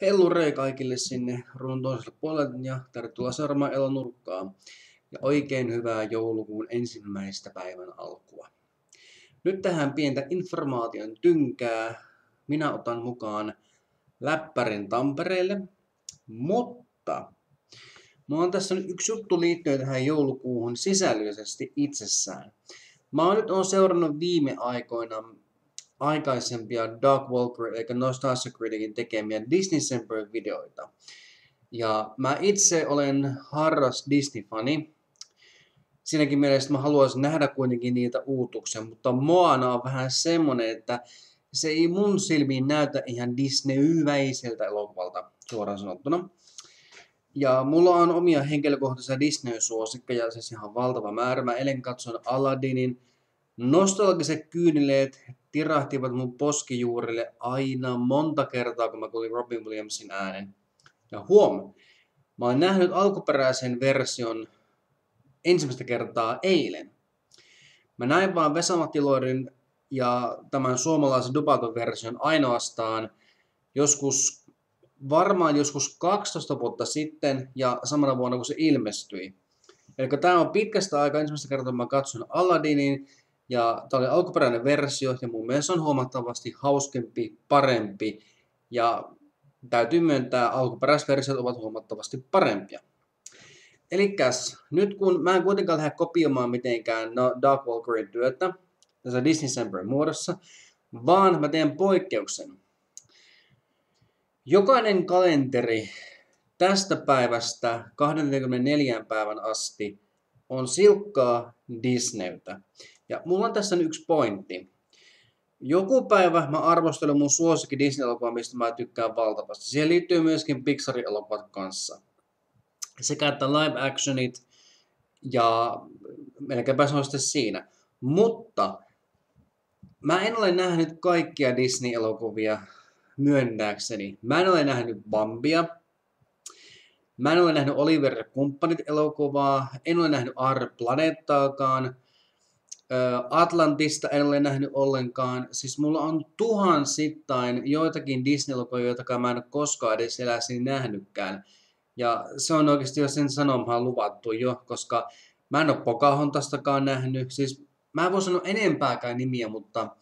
Hellurei kaikille sinne ruudun toiselle puolelle ja tervetuloa seuraamaan Elonurkkaa. Ja oikein hyvää joulukuun ensimmäistä päivän alkua. Nyt tähän pientä informaation tynkää. Minä otan mukaan läppärin Tampereelle, mutta Mulla on tässä nyt yksi juttu liittyen tähän joulukuuhun sisällöllisesti itsessään. Mä oon nyt on seurannut viime aikoina aikaisempia Doug Walker eli Nostalgia Criticin tekemiä Disney videoita. Ja mä itse olen harras Disney-fani. Siinäkin mielessä mä haluaisin nähdä kuitenkin niitä uutuksia, mutta Moana on vähän semmonen, että se ei mun silmiin näytä ihan Disney-väiseltä elokuvalta, suoraan sanottuna. Ja mulla on omia henkilökohtaisia Disney-suosikkeja, siis ihan valtava määrä. Mä eilen katson Aladdinin. Nostalgiset kyynileet tirahtivat mun poskijuurille aina monta kertaa, kun mä kuulin Robin Williamsin äänen. Ja huom, mä oon nähnyt alkuperäisen version ensimmäistä kertaa eilen. Mä näin vaan Vesamatti ja tämän suomalaisen dubatun version ainoastaan joskus, varmaan joskus 12 vuotta sitten ja samana vuonna kun se ilmestyi. Eli tämä on pitkästä aikaa ensimmäistä kertaa, kun mä katson Aladdinin ja tämä oli alkuperäinen versio ja mun mielestä on huomattavasti hauskempi, parempi ja täytyy myöntää, alkuperäisversiot ovat huomattavasti parempia. Eli nyt kun mä en kuitenkaan lähde kopioimaan mitenkään no, Dark Walkerin työtä tässä Disney Semperin muodossa, vaan mä teen poikkeuksen. Jokainen kalenteri tästä päivästä 24 päivän asti on silkkaa Disneyltä. Ja mulla on tässä yksi pointti. Joku päivä mä arvostelen mun suosikki Disney-elokuvaa, mistä mä tykkään valtavasti. Siihen liittyy myöskin Pixarin elokuvat kanssa. Sekä että live actionit ja melkeinpä se on sitten siinä. Mutta mä en ole nähnyt kaikkia Disney-elokuvia myönnääkseni. Mä en ole nähnyt Bambia. Mä en ole nähnyt Oliver ja kumppanit elokuvaa. En ole nähnyt Ar Planeettaakaan. Atlantista en ole nähnyt ollenkaan. Siis mulla on tuhansittain joitakin Disney-elokuvia, joita mä en ole koskaan edes elässäni nähnytkään. Ja se on oikeasti jo sen sanomaan luvattu jo, koska mä en ole Pocahontastakaan nähnyt. Siis mä en voi sanoa enempääkään nimiä, mutta,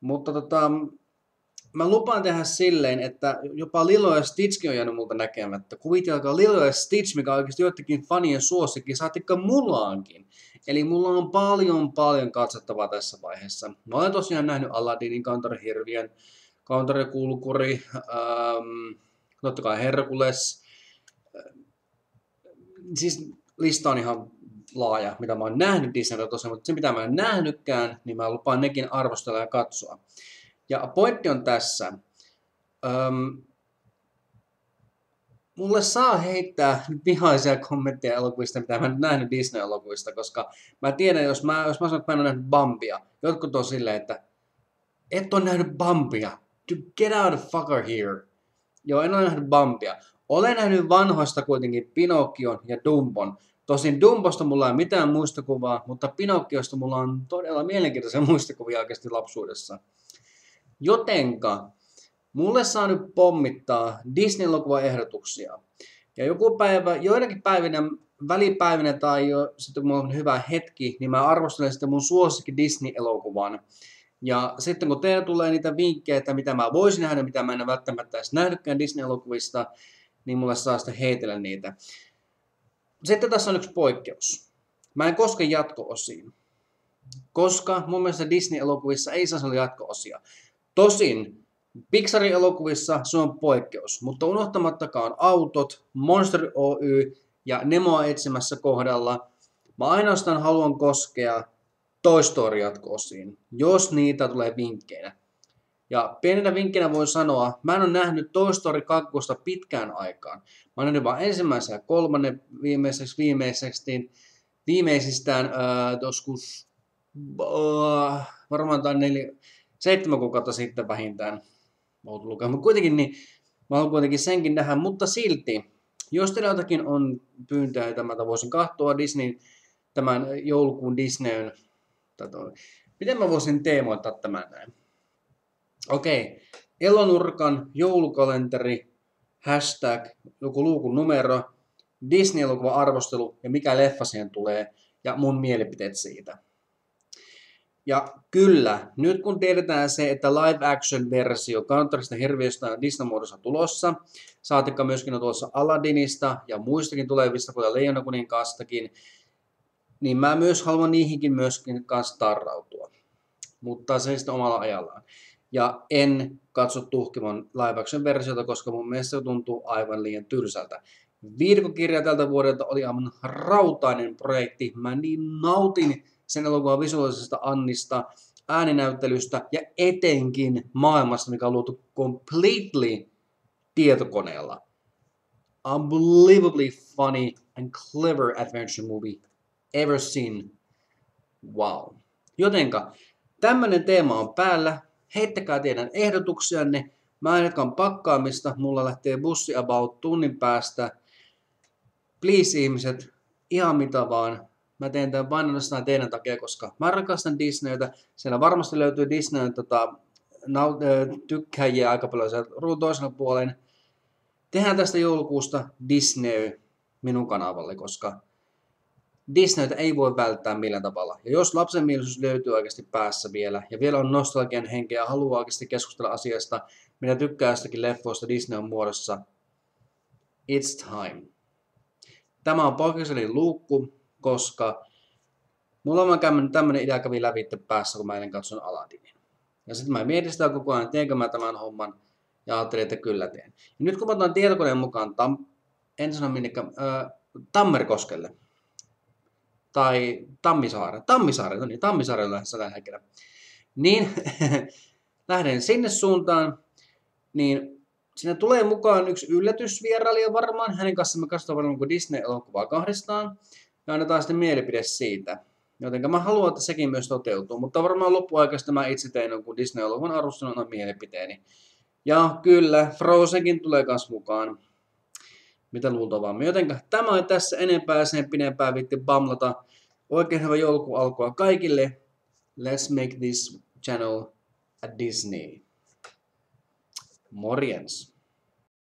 mutta tota, mä lupaan tehdä silleen, että jopa Lilo ja Stitch on jäänyt multa näkemättä. Kuvitelkaa Lilo ja Stitch, mikä on oikeasti joidenkin fanien suosikki, saatikka mullaankin. Eli mulla on paljon paljon katsottavaa tässä vaiheessa. Mä olen tosiaan nähnyt Aladdinin, Kantarihirviön, Kantarikulkuri, ähm, totta kai Herkules. Siis lista on ihan laaja, mitä mä oon nähnyt Disneyllä tosiaan, mutta se mitä mä en nähnytkään, niin mä lupaan nekin arvostella ja katsoa. Ja pointti on tässä. Öm, mulle saa heittää vihaisia kommentteja elokuvista, mitä mä en nähnyt Disney-elokuvista, koska mä tiedän, jos mä, jos mä sanon, että mä en ole nähnyt Bambia, jotkut on silleen, että et ole nähnyt Bambia. Get out of fucker here. Joo, en ole nähnyt Bambia. Olen nähnyt vanhoista kuitenkin Pinokion ja Dumbon. Tosin Dumbosta mulla ei ole mitään muistikuvaa, mutta Pinokkiosta mulla on todella mielenkiintoisia muistikuvia oikeasti lapsuudessa. Jotenka mulle saa nyt pommittaa Disney-elokuvaehdotuksia. Ja joku päivä, joidenkin päivinä, välipäivinä tai jo sitten kun on hyvä hetki, niin mä arvostelen sitten mun suosikki Disney-elokuvan. Ja sitten kun teillä tulee niitä vinkkejä, että mitä mä voisin nähdä, mitä mä en välttämättä edes nähnytkään Disney-elokuvista, niin mulle saa sitten heitellä niitä. Sitten tässä on yksi poikkeus. Mä en koske jatko-osiin. Koska mun mielestä Disney-elokuvissa ei saa olla jatko-osia. Tosin Pixarin elokuvissa se on poikkeus, mutta unohtamattakaan autot, Monster Oy ja Nemoa etsimässä kohdalla mä ainoastaan haluan koskea Toy Story jos niitä tulee vinkkeinä. Ja pienenä vinkkinä voin sanoa, mä en ole nähnyt Toy Story 2 pitkään aikaan. Mä oon nähnyt vain ensimmäisen ja kolmannen viimeiseksi viimeiseksi, viimeisistään äh, joskus varmaan tai neljä, seitsemän kuukautta sitten vähintään ollut lukea. Mutta kuitenkin niin, mä haluan kuitenkin senkin nähdä, mutta silti, jos teillä jotakin on pyyntöä, että mä voisin katsoa Disney, tämän joulukuun Disneyn, tai miten mä voisin teemoittaa tämän näin? Okei, Elonurkan joulukalenteri hashtag, joku luukun numero, Disney-elokuva arvostelu ja mikä leffa siihen tulee ja mun mielipiteet siitä. Ja kyllä, nyt kun tiedetään se, että live action versio Kantarista hirviöstä on Disney-muodossa tulossa, saatikka myöskin on tulossa Aladdinista ja muistakin tulevista, kuten Leijona kuninkaastakin, niin mä myös haluan niihinkin myöskin kanssa tarrautua. Mutta se sitten omalla ajallaan. Ja en katso tuhkimon live action versiota, koska mun mielestä se tuntuu aivan liian tylsältä. Viidekokirja tältä vuodelta oli aivan rautainen projekti. Mä niin nautin sen elokuvan visuaalisesta annista, ääninäyttelystä ja etenkin maailmasta, mikä on luotu completely tietokoneella. Unbelievably funny and clever adventure movie ever seen. Wow. Jotenka tämmönen teema on päällä. Heittäkää teidän ehdotuksianne. Mä jatkan pakkaamista. Mulla lähtee bussi about tunnin päästä. Please ihmiset, ihan mitä vaan. Mä teen tämän vain ainoastaan teidän takia, koska mä rakastan Disneytä. Siellä varmasti löytyy Disneyn tota, tykkääjiä aika paljon sieltä ruudun puolen. Tehdään tästä joulukuusta Disney minun kanavalle, koska Disneytä ei voi välttää millään tavalla. Ja jos lapsenmielisyys löytyy oikeasti päässä vielä, ja vielä on nostalgian henkeä ja haluaa oikeasti keskustella asiasta, minä tykkää jostakin leffoista Disneyn muodossa, it's time. Tämä on poikkeuksellinen luukku, koska mulla on käynyt tämmönen idea kävi läpi päässä, kun mä eilen katson Aladdinin. Ja sitten mä mietin sitä koko ajan, teenkö mä tämän homman, ja ajattelin, että kyllä teen. Ja nyt kun mä otan tietokoneen mukaan, tam, en sano minnekään, äh, Tammerkoskelle, tai Tammisaare, Tammisaare, no niin, Tammisaarelle lähdössä tällä hetkellä, niin lähden sinne suuntaan, niin Siinä tulee mukaan yksi yllätysvierailija varmaan. Hänen kanssaan me katsotaan varmaan Disney-elokuvaa kahdestaan. Ja annetaan sitten mielipide siitä. Joten mä haluan, että sekin myös toteutuu. Mutta varmaan loppuaikaisesti mä itse tein jonkun Disney-elokuvan arvostelun mielipiteeni. Ja kyllä, Frozenkin tulee kans mukaan. Mitä luultavammin. Joten tämä on tässä enempää sen pidempään vitti bamlata. Oikein hyvä joulukuun alkua kaikille. Let's make this channel a Disney. Morjens.